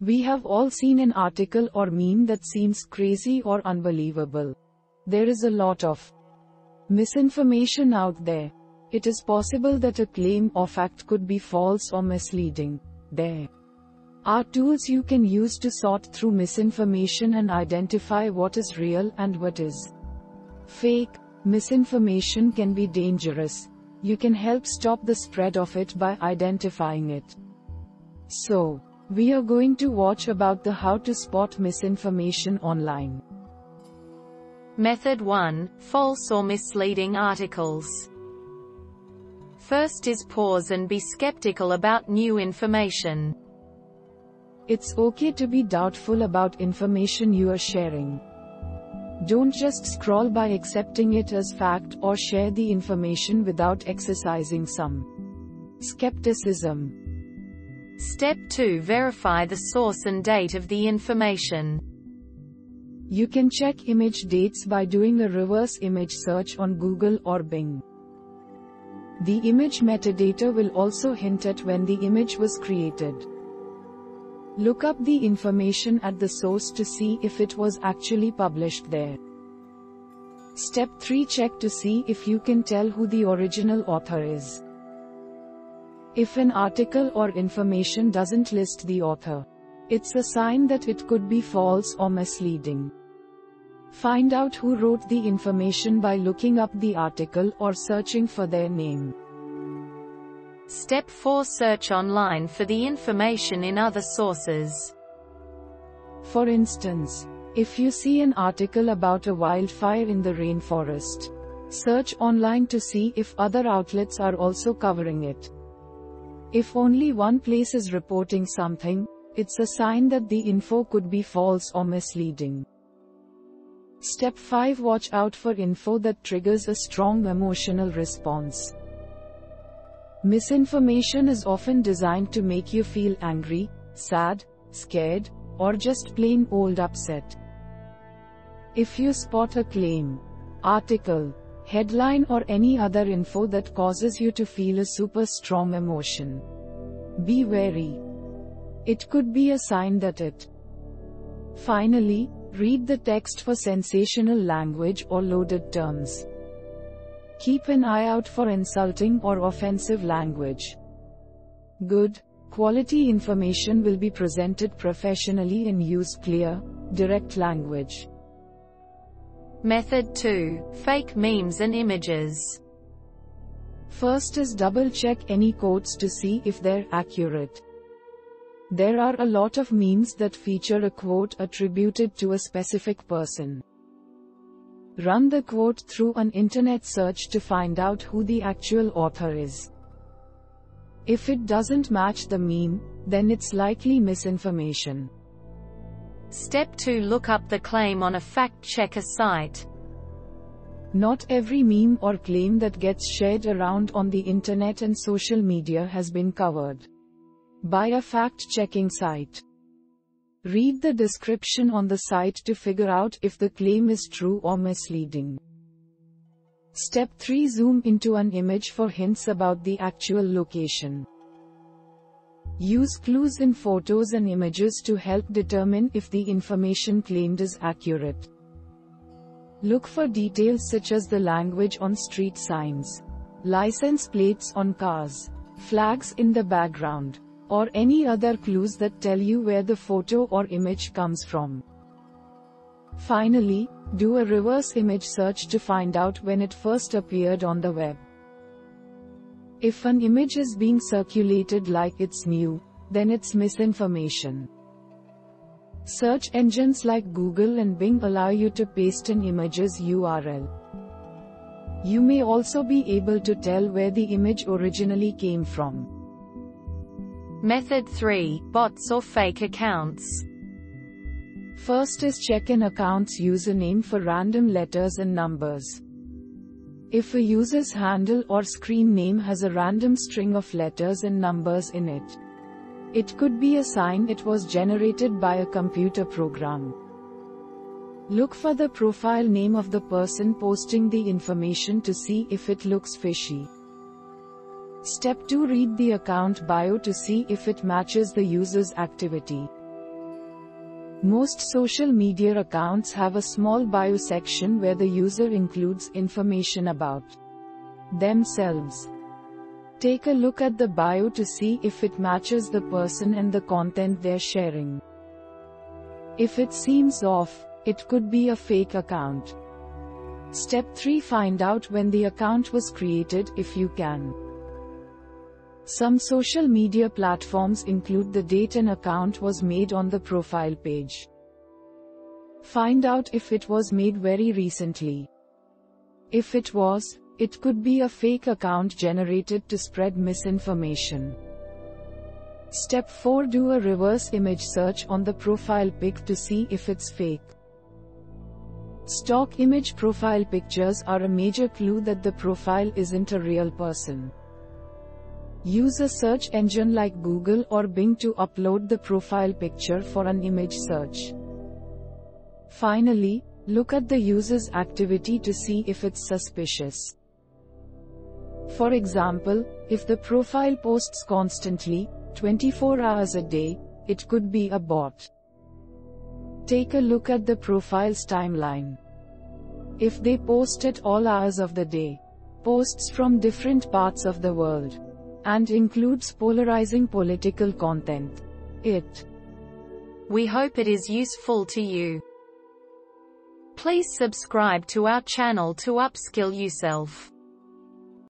We have all seen an article or meme that seems crazy or unbelievable. There is a lot of misinformation out there. It is possible that a claim or fact could be false or misleading. There are tools you can use to sort through misinformation and identify what is real and what is fake. Misinformation can be dangerous. You can help stop the spread of it by identifying it. So, we are going to watch about the how to spot misinformation online. Method 1 False or misleading articles. First is pause and be skeptical about new information. It's okay to be doubtful about information you are sharing. Don't just scroll by accepting it as fact or share the information without exercising some skepticism. Step 2 Verify the source and date of the information. You can check image dates by doing a reverse image search on Google or Bing. The image metadata will also hint at when the image was created. Look up the information at the source to see if it was actually published there. Step 3 Check to see if you can tell who the original author is. If an article or information doesn't list the author, it's a sign that it could be false or misleading. Find out who wrote the information by looking up the article or searching for their name. Step 4 Search online for the information in other sources. For instance, if you see an article about a wildfire in the rainforest, search online to see if other outlets are also covering it. If only one place is reporting something, it's a sign that the info could be false or misleading. Step 5 Watch out for info that triggers a strong emotional response. Misinformation is often designed to make you feel angry, sad, scared, or just plain old upset. If you spot a claim, article, headline or any other info that causes you to feel a super strong emotion, be wary. It could be a sign that it. Finally, read the text for sensational language or loaded terms. Keep an eye out for insulting or offensive language. Good, quality information will be presented professionally and use clear, direct language. Method 2 Fake memes and images. First is double check any quotes to see if they're accurate. There are a lot of memes that feature a quote attributed to a specific person. Run the quote through an internet search to find out who the actual author is. If it doesn't match the meme, then it's likely misinformation. Step 2 Look up the claim on a fact checker site. Not every meme or claim that gets shared around on the internet and social media has been covered by a fact checking site. Read the description on the site to figure out if the claim is true or misleading. Step 3 Zoom into an image for hints about the actual location. Use clues in photos and images to help determine if the information claimed is accurate. Look for details such as the language on street signs, license plates on cars, flags in the background, or any other clues that tell you where the photo or image comes from. Finally, do a reverse image search to find out when it first appeared on the web. If an image is being circulated like it's new, then it's misinformation. Search engines like Google and Bing allow you to paste an image's URL. You may also be able to tell where the image originally came from. Method 3 Bots or fake accounts. First is check an account's username for random letters and numbers. If a user's handle or screen name has a random string of letters and numbers in it, it could be a sign it was generated by a computer program. Look for the profile name of the person posting the information to see if it looks fishy. Step 2 Read the account bio to see if it matches the user's activity. Most social media accounts have a small bio section where the user includes information about themselves. Take a look at the bio to see if it matches the person and the content they're sharing. If it seems off, it could be a fake account. Step 3 Find out when the account was created if you can. Some social media platforms include the date an account was made on the profile page. Find out if it was made very recently. If it was, it could be a fake account generated to spread misinformation. Step 4 Do a reverse image search on the profile pic to see if it's fake. Stock image profile pictures are a major clue that the profile isn't a real person. Use a search engine like Google or Bing to upload the profile picture for an image search. Finally, look at the user's activity to see if it's suspicious. For example, if the profile posts constantly, 24 hours a day, it could be a bot. Take a look at the profile's timeline. If they post at all hours of the day, posts from different parts of the world, and includes polarizing political content, it. We hope it is useful to you. Please subscribe to our channel to upskill yourself.